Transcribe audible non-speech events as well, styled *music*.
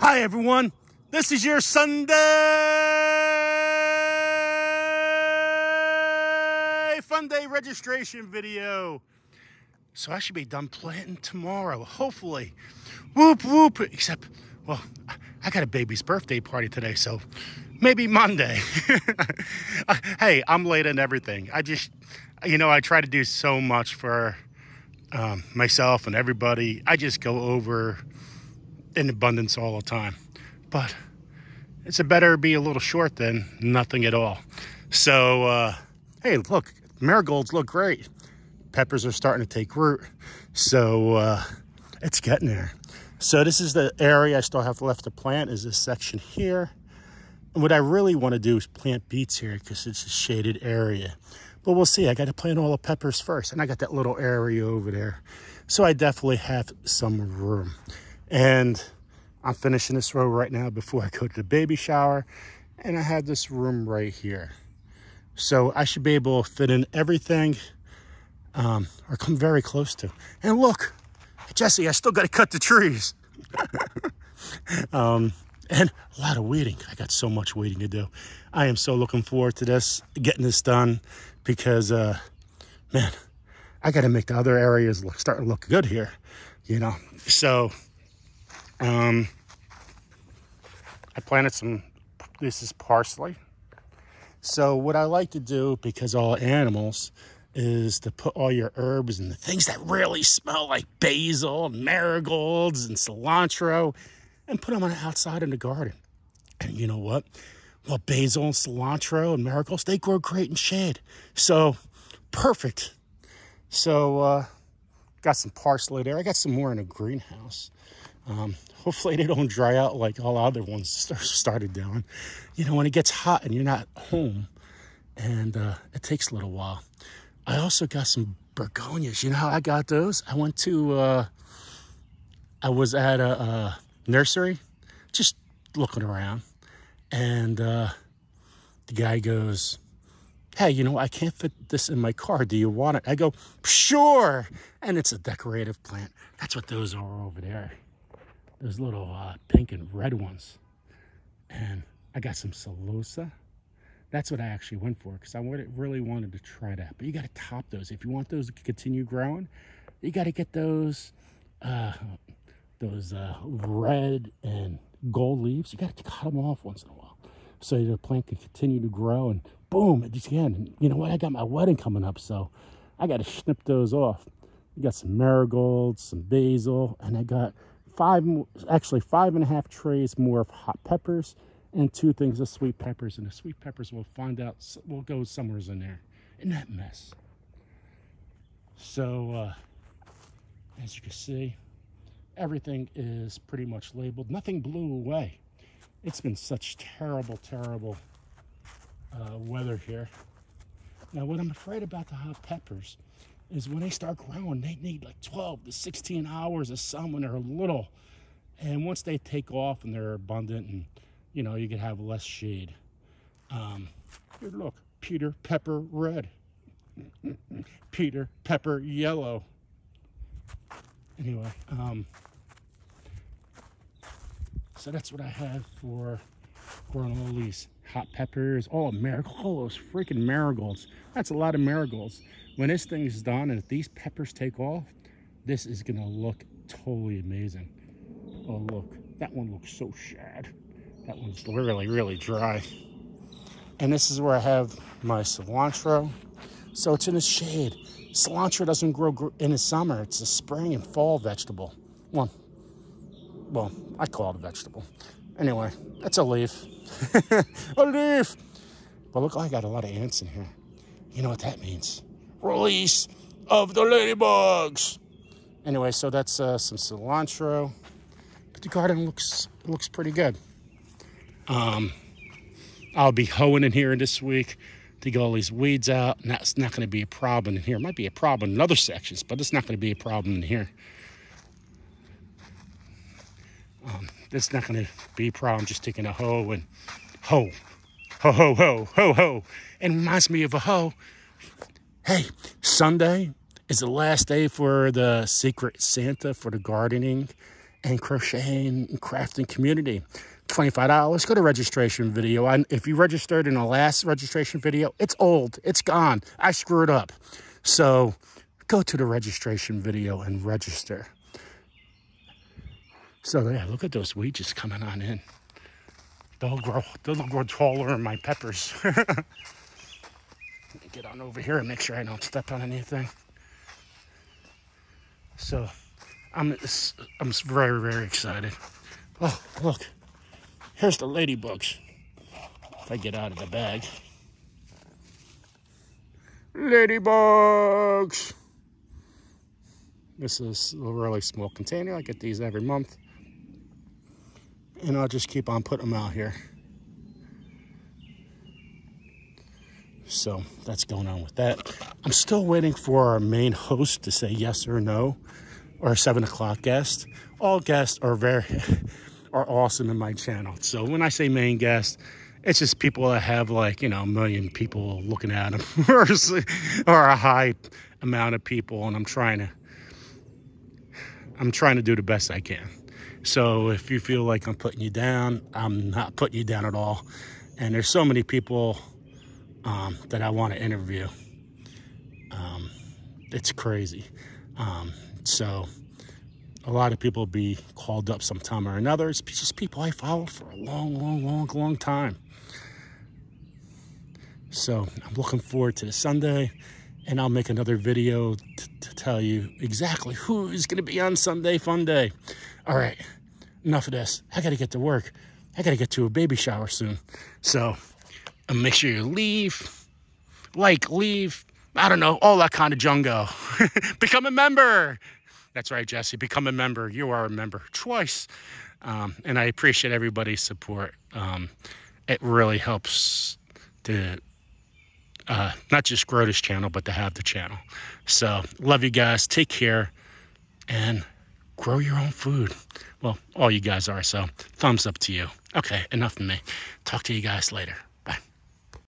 Hi, everyone. This is your Sunday Fun Day registration video. So I should be done planting tomorrow, hopefully. Whoop, whoop. Except, well, I got a baby's birthday party today, so maybe Monday. *laughs* hey, I'm late on everything. I just, you know, I try to do so much for um, myself and everybody. I just go over in abundance all the time. But it's a better be a little short than nothing at all. So, uh, hey, look, marigolds look great. Peppers are starting to take root. So uh, it's getting there. So this is the area I still have left to plant is this section here. And what I really want to do is plant beets here because it's a shaded area. But we'll see. I got to plant all the peppers first. And I got that little area over there. So I definitely have some room. And I'm finishing this row right now before I go to the baby shower. And I have this room right here. So I should be able to fit in everything um, or come very close to. And look, Jesse, I still got to cut the trees. *laughs* um, and a lot of weeding. I got so much weeding to do. I am so looking forward to this, getting this done because, uh, man, I got to make the other areas look, start to look good here, you know. So um, I planted some, this is parsley. So what I like to do, because all animals, is to put all your herbs and the things that really smell like basil and marigolds and cilantro and put them on the outside in the garden. And you know what? Well, basil and cilantro and marigolds, they grow great in shade. So perfect. So uh, got some parsley there. I got some more in a greenhouse. Um, hopefully they don't dry out like all other ones *laughs* started doing. You know, when it gets hot and you're not home and uh, it takes a little while. I also got some begonias. You know how I got those? I went to, uh, I was at a, a, nursery, just looking around. And uh, the guy goes, hey, you know, I can't fit this in my car. Do you want it? I go, sure. And it's a decorative plant. That's what those are over there. Those little uh, pink and red ones. And I got some celosia. That's what I actually went for because I really wanted to try that. But you got to top those. If you want those to continue growing, you got to get those uh, those uh, red and gold leaves. You got to cut them off once in a while so the plant can continue to grow. And boom, it just again, you know what? I got my wedding coming up, so I got to snip those off. You got some marigolds, some basil, and I got five, actually five and a half trays more of hot peppers and two things of sweet peppers. And the sweet peppers we'll find out, we'll go somewheres in there, in that mess. So, uh, as you can see, everything is pretty much labeled. Nothing blew away. It's been such terrible, terrible uh, weather here. Now, what I'm afraid about the hot peppers is when they start growing, they need like 12 to 16 hours of sun when they're little. And once they take off and they're abundant and you know, you could have less shade. Um, here, look, Peter Pepper Red. Peter Pepper Yellow. Anyway, um, so that's what I have for these hot peppers. Oh, marigolds. Oh, those freaking marigolds. That's a lot of marigolds. When this thing is done and if these peppers take off, this is to look totally amazing. Oh, look. That one looks so shad. That one's really, really dry. And this is where I have my cilantro. So it's in the shade. Cilantro doesn't grow in the summer. It's a spring and fall vegetable. Well, well, I call it a vegetable. Anyway, that's a leaf. *laughs* a leaf. But look, I got a lot of ants in here. You know what that means? Release of the ladybugs. Anyway, so that's uh, some cilantro. But the garden looks looks pretty good. Um, I'll be hoeing in here this week to get all these weeds out. And that's not going to be a problem in here. It might be a problem in other sections, but it's not going to be a problem in here. Um, it's not going to be a problem just taking a hoe and hoe, ho, ho, ho, ho, ho. And reminds me of a hoe. Hey, Sunday is the last day for the Secret Santa for the gardening and crocheting and crafting community. $25. Go to registration video. I, if you registered in the last registration video, it's old. It's gone. I screwed up. So go to the registration video and register. So yeah, look at those weeds just coming on in. They'll grow, they'll grow taller than my peppers. *laughs* Let me get on over here and make sure I don't step on anything. So I'm, I'm very, very excited. Oh, look, here's the ladybugs. If I get out of the bag. Ladybugs. This is a really small container. I get these every month. And I'll just keep on putting them out here. So that's going on with that. I'm still waiting for our main host to say yes or no, or seven o'clock guest. All guests are very *laughs* are awesome in my channel. So when I say main guest, it's just people that have like you know a million people looking at them, *laughs* or a high amount of people, and I'm trying to I'm trying to do the best I can. So if you feel like I'm putting you down, I'm not putting you down at all. And there's so many people um, that I want to interview. Um, it's crazy. Um, so a lot of people be called up sometime or another. It's just people I follow for a long, long, long, long time. So I'm looking forward to the Sunday and I'll make another video to tell you exactly who is going to be on Sunday Fun Day. All right, enough of this. I got to get to work. I got to get to a baby shower soon. So make sure you leave, like, leave, I don't know, all that kind of jungo. *laughs* Become a member. That's right, Jesse. Become a member. You are a member twice. Um, and I appreciate everybody's support. Um, it really helps to uh, not just grow this channel, but to have the channel. So, love you guys. Take care and grow your own food. Well, all you guys are. So, thumbs up to you. Okay, enough of me. Talk to you guys later.